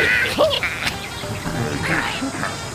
Oh, my God.